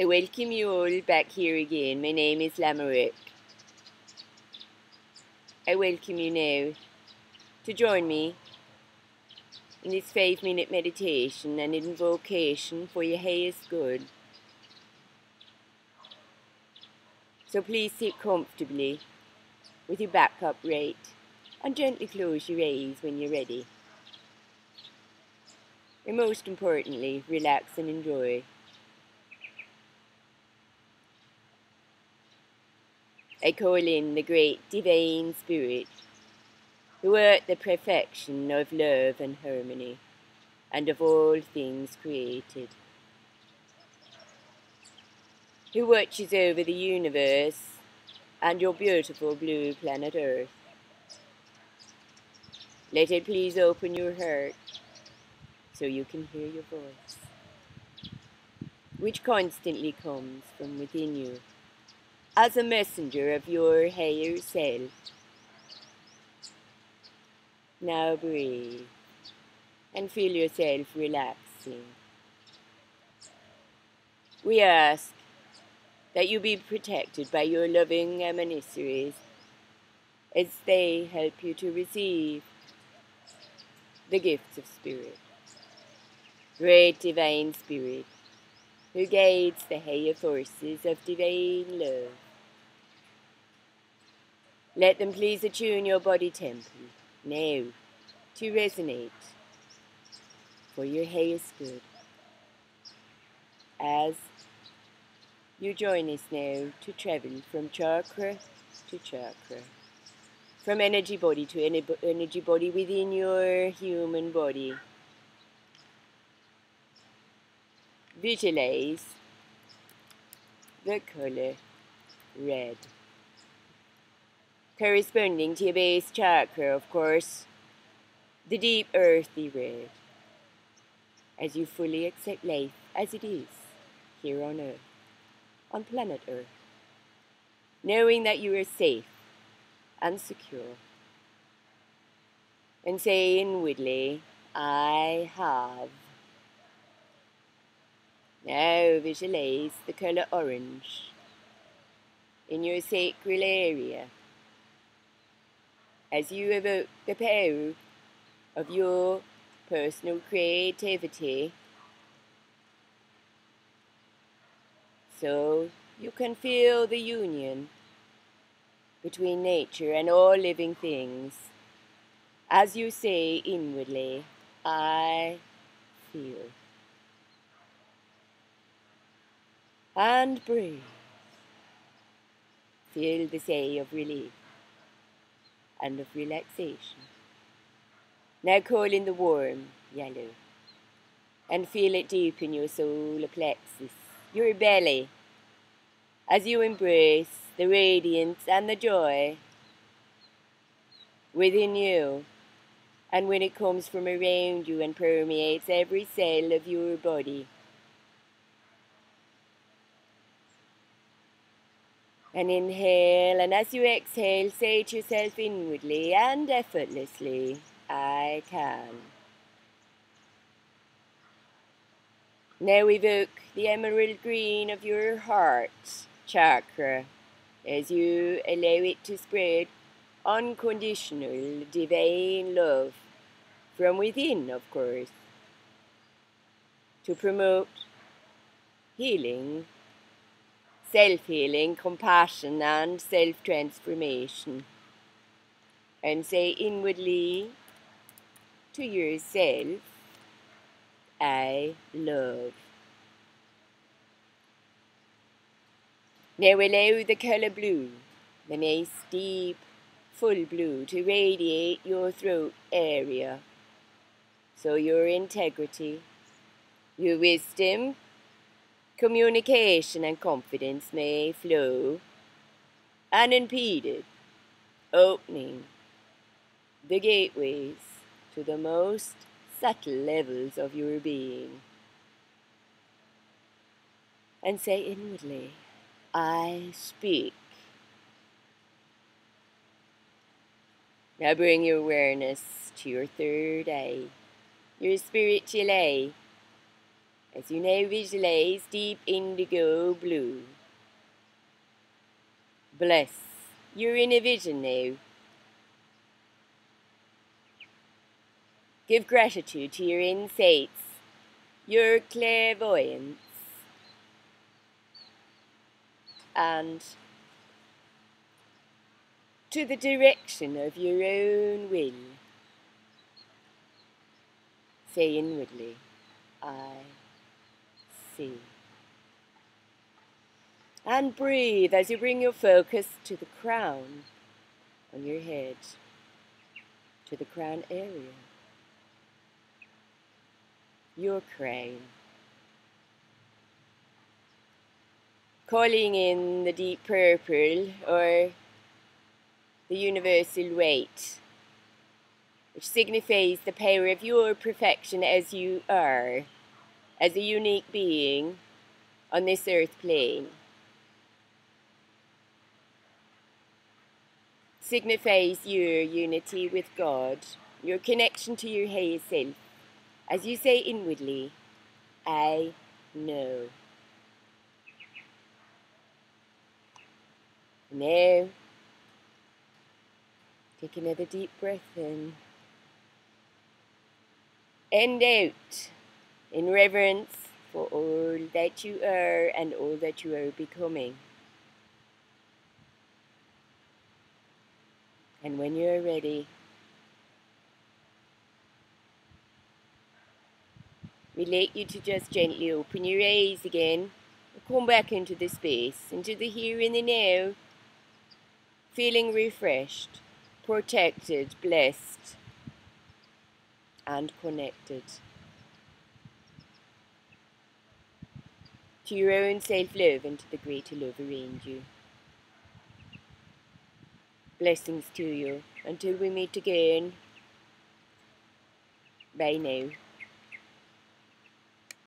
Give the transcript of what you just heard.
I welcome you all back here again. My name is Lamerack. I welcome you now to join me in this five minute meditation and invocation for your highest good. So please sit comfortably with your back upright and gently close your eyes when you're ready. And most importantly, relax and enjoy. I call in the great divine spirit who art the perfection of love and harmony and of all things created, who watches over the universe and your beautiful blue planet Earth. Let it please open your heart so you can hear your voice, which constantly comes from within you as a messenger of your higher self. Now breathe and feel yourself relaxing. We ask that you be protected by your loving emissaries as they help you to receive the gifts of Spirit. Great Divine Spirit, who guides the higher forces of divine love. Let them please attune your body temple now to resonate for your hay is good. As you join us now to travel from chakra to chakra, from energy body to energy body within your human body. Visualize the color red corresponding to your base chakra, of course, the deep earthy red, as you fully accept life as it is here on Earth, on planet Earth, knowing that you are safe and secure. And say inwardly, I have. Now visualize the color orange in your sacral area as you evoke the power of your personal creativity so you can feel the union between nature and all living things as you say inwardly, I feel. And breathe. Feel the sigh of relief and of relaxation. Now call in the warm yellow and feel it deep in your solar plexus, your belly, as you embrace the radiance and the joy within you and when it comes from around you and permeates every cell of your body. And inhale, and as you exhale, say to yourself inwardly and effortlessly, I can. Now evoke the emerald green of your heart chakra as you allow it to spread unconditional divine love from within, of course, to promote healing self healing, compassion, and self transformation. And say inwardly to yourself, I love. Now allow the colour blue, the nice deep, full blue, to radiate your throat area. So your integrity, your wisdom, communication and confidence may flow unimpeded, opening the gateways to the most subtle levels of your being. And say inwardly, I speak. Now bring your awareness to your third eye, your spiritual eye, as you now visualize deep indigo blue. Bless. You're in a vision now. Give gratitude to your insights, your clairvoyance, and to the direction of your own will. Say inwardly, I see. And breathe as you bring your focus to the crown on your head, to the crown area, your crown. Calling in the deep purple or the universal weight, which signifies the power of your perfection as you are, as a unique being on this earth plane. signifies your unity with God, your connection to your higher self. As you say inwardly, I know. Now, take another deep breath in and out in reverence for all that you are and all that you are becoming. And when you're ready, we like you to just gently open your eyes again come back into the space, into the here and the now, feeling refreshed, protected, blessed, and connected. To your own self love and to the greater love around you. Blessings to you. Until we meet again. Bye now.